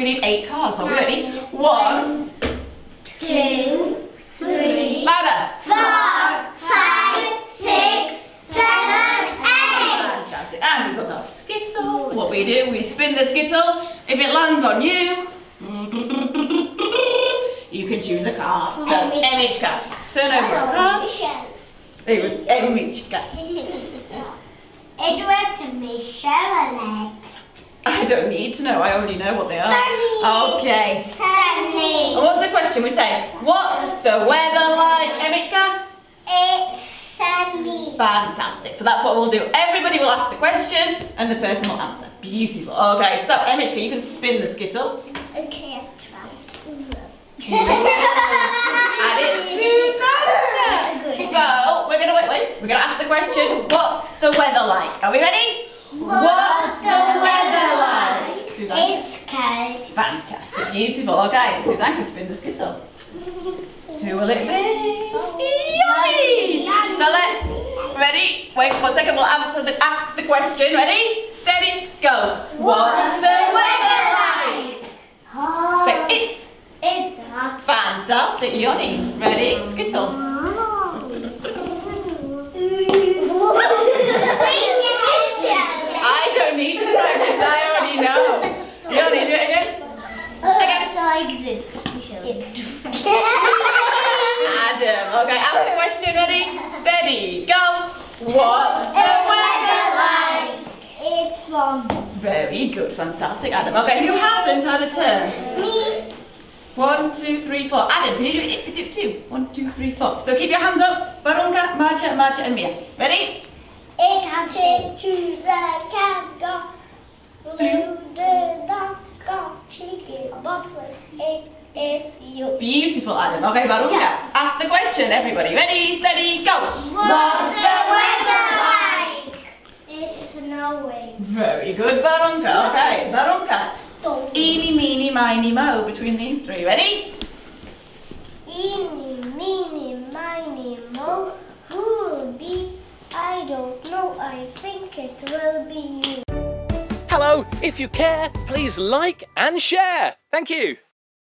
We need eight cards. Are we ready? One, two, three, louder. four, five, six, seven, eight. Fantastic. And we've got our skittle. What we do, we spin the skittle. If it lands on you, you can choose a card. So, Emichka, turn over a card. Oh, it was. Emichka. Edward Michelle I don't need to know, I already know what they are. Sunny. Okay. And Sunny. what's the question? We say, what's the weather like, Emichka? It's sunny. Fantastic. So that's what we'll do. Everybody will ask the question and the person will answer. Beautiful. Okay, so Emichka, you can spin the skittle. Okay, I And it's Susanna. So we're gonna wait, wait. We're gonna ask the question. What's the weather like? Are we ready? What's the weather like? Susanna. It's cold. Fantastic, beautiful. Okay, Suzanne can spin the skittle. Who will it be? Yummy! So let's ready. Wait one second. We'll answer the ask the question. Ready? Steady. Go. What's the weather like? Say it's it's hot. fantastic. Yoni. Ready? Skittle. I don't need to practice. I already know. Yoni, do it again. It's like this. Adam. Okay, ask the question. Ready? Steady. Go. What's the weather like? It's from Very good. Fantastic, Adam. Okay, who hasn't had a turn? me. One, two, three, four. Adam, can you do it? Do two. One, two, three, four. So keep your hands up. Barunka, Marcia, Marcia, and Mia. Ready? Ik ga to the cat through the dance go cheeky bossy. It is you. Beautiful, Adam. Okay, Barunka. Yeah. Ask the question, everybody. Ready, steady, go. What's the weather like? It's snowing. Very good, Barunka. Okay. Stormy. Eeny, meeny, miny, mo between these three. Ready? Eeny, meeny, miny, mo. Who will be? I don't know. I think it will be Hello, if you care, please like and share. Thank you.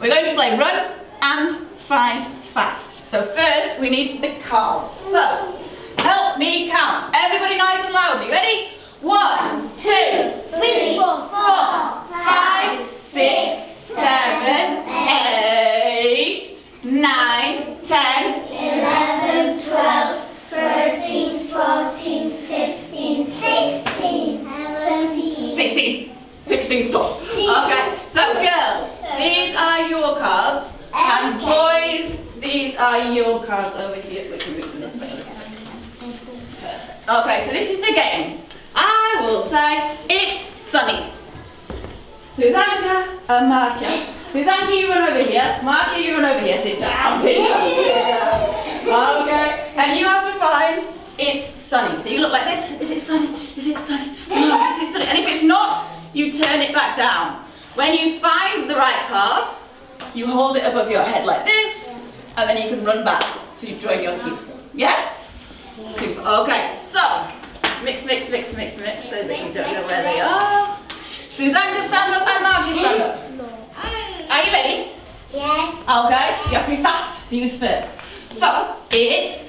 We're going to play run and find fast. So first we need the cards. So help me count. Everybody nice and loudly. Ready? One, two, Three, four, four, five, six, seven, eight, nine, ten. 11, 12, 13, 14, 15, 16, 17. 16. 16 stop. Okay, so girls, these are your cards. And boys, these are your cards over here. We can move them this way. Perfect. Okay, so this is the game. I will say it's sunny. Susanka and Marcia. Susanka, you run over here. Marcia, you run over here. Sit down, sit down, sit down. Okay, and you have to find it's sunny. So you look like this. Is it sunny? Is it sunny? No, is it sunny? And if it's not, you turn it back down. When you find the right card, you hold it above your head like this, and then you can run back to join your cue. Yeah? Super. Okay, so mix, mix, mix, mix, mix, so that you don't know where they are. Suzanne, just stand up and Margie stand up. Are you ready? Yes. Okay, you have to be fast, so use first. So, it's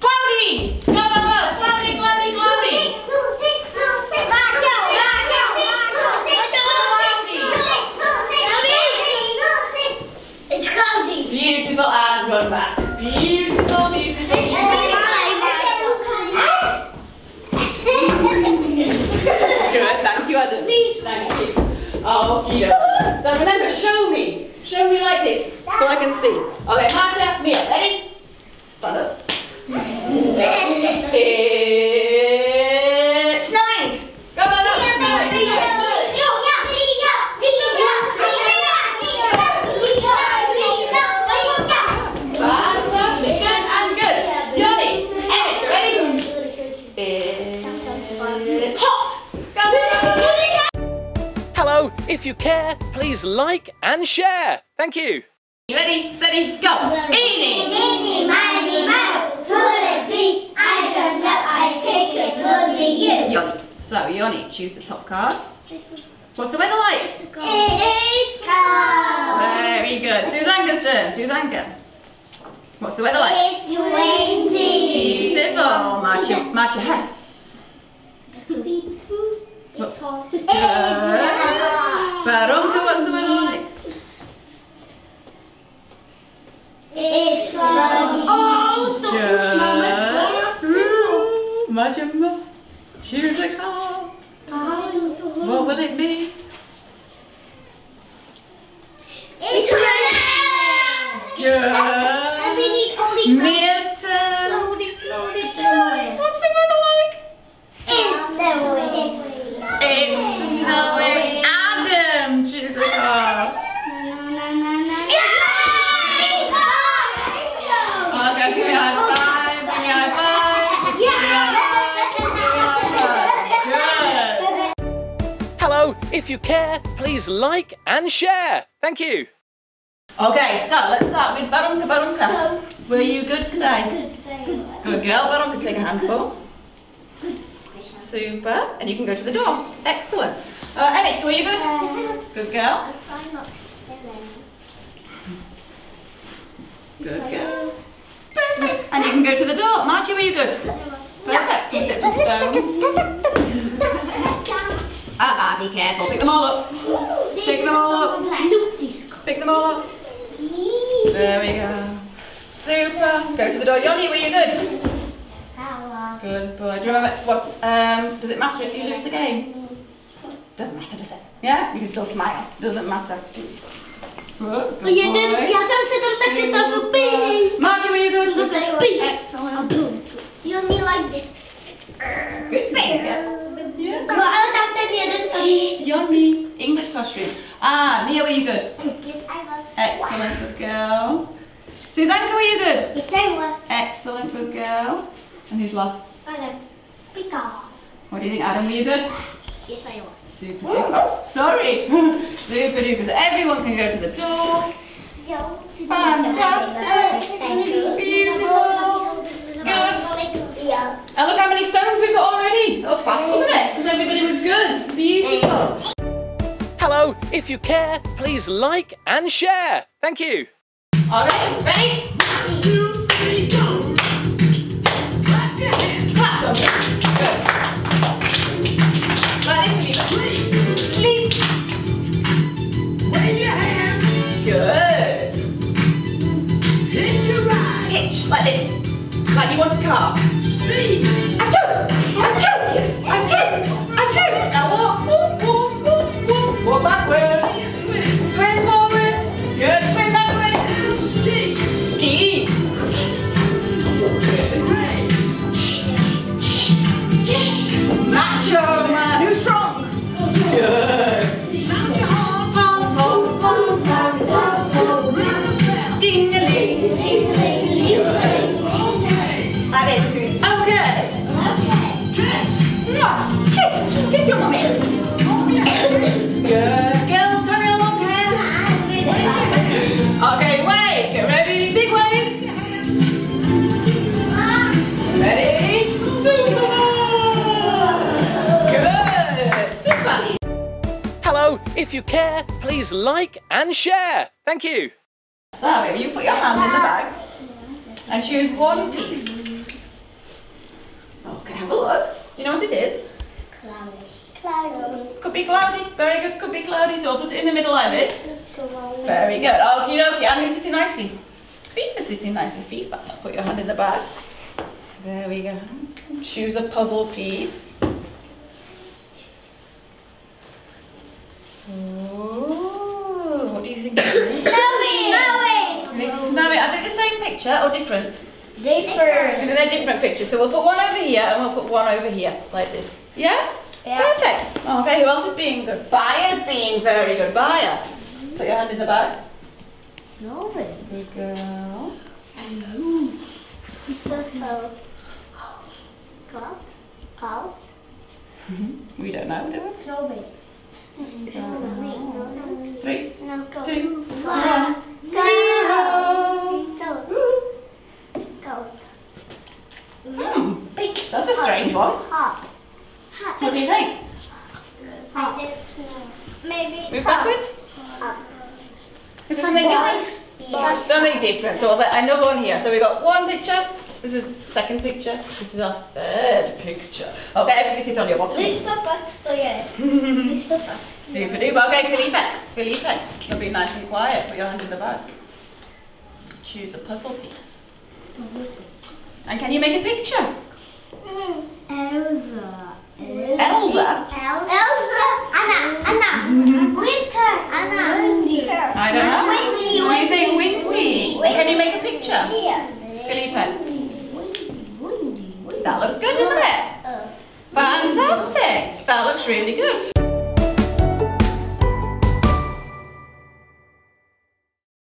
cloudy! Go, go, go! Cloudy, cloudy, cloudy! It's cloudy. Beautiful, and run back. Beautiful, beautiful. Good, thank you, Adam. Thank you. Oh, okay. So remember, show me. Show me like this, so I can see. Okay, Marcia, Mia, ready? Stand up. if you care, please like and share. Thank you. You ready, steady, go. Eeny. Meeny, miny, moe. Who will it be? I don't know. I think it will be you. Yoni. So, Yoni, choose the top card. What's the weather like? It's cold. Very good. Susanka's turn, Susanka. What's the weather like? It's windy. Beautiful. March your, march your house. It's cold. It's Barunka, what's the weather like? It's um, oh, the Good. March your mouth. Choose a card. What will it be? It's raining. Good. Mia's turn. If you care, please like and share. Thank you. Okay, so let's start with Barunka Barunka. Were you good today? Good good girl, Barunka, take a handful. Super. And you can go to the door. Excellent. Uh, Emish, were you good? Good girl. Good girl. Perfect. And you can go to the door. Margie, were you good? Perfect. Let's get some stones. Ah, ah, be careful. Pick them all up. Pick them all up. Pick them all up. There we go. Super. Go to the door. Yoni, were you good? Good boy. Do you remember what? Um, does it matter if you lose the game? Doesn't matter, does it? Yeah? You can still smile. Doesn't matter. Good, good boy. Super. Margie, were you good? Look at it. Excellent. You only like this. Good. Yeah. Yeah. Don't have any Yoni. English classroom. Ah, Mia, were you good? Yes, I was. Excellent. Good girl. Susanka, were you good? Yes, I was. Excellent. Good girl. And who's last? Adam. Because. What do you think, Adam? Were you good? Yes, I was. Super duper. Sorry. Super duper. So everyone can go to the door. Fantastic. Beautiful. Good. And look how many stones we've got already. Hello, if you care, please like and share. Thank you. All right, ready? Two, three, go. Clap your hands. Clap, don't? Good. Like this, please. Sleep. Wave your hand. Good. Hitch your ride. Hitch, like this. Like you want a car. Sleep. Kiss. Kiss your mommy. Good. Girls, come here, long hands. Okay, wave. Get ready. Big waves. Ready? Super. Good. Super. Hello, if you care, please like and share. Thank you. So, you put your hand in the bag and choose one piece. Okay, have a look. You know what it is? Cloudy. Could be cloudy. Very good. Could be cloudy. So I'll put it in the middle like this. Very good. Okie dokie. And who's sitting nicely? FIFA's sitting nicely. FIFA. Put your hand in the bag. There we go. Choose a puzzle piece. Ooh, what do you think it is? Snowing. Snowy? Are they the same picture or different? Different. They're different pictures. So we'll put one over here and we'll put one over here, like this. Yeah? Yeah. Perfect. Okay, who else is being good? Baya's being very good. Buyer. Put your hand in the bag. Snowing. Good girl. So, so. Cold. Cold. We don't know, do we? Snowing. Three, two, One. one, zero. Go. Go. Hmm, that's a strange one. Hot. Hot. What do you think? Hot. Maybe. Move hot. backwards? Up. Is it something different? Yeah. But Something different. So but another one here. So we've got one picture. This is second picture. This is our third picture. Oh, okay, everybody sit on your bottom. lyssna på att då gör det. Lyssna på att. Super duper. Okay, Felipe. Felipe, you'll be nice and quiet. Put your hand in the bag. Choose a puzzle piece. And can you make a picture? Elsa. Elsa? Elsa. Anna. Anna. Winter. Anna. Winter. I don't know. Windy. What do you think? Windy. And can you make a picture? Felipe. Windy. Windy. That looks good, doesn't it? Uh. Fantastic. That looks really good.